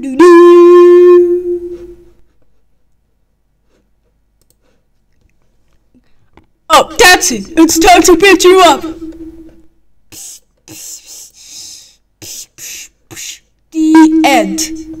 Do, do. Oh, that's it. It's time to pick you up. The end.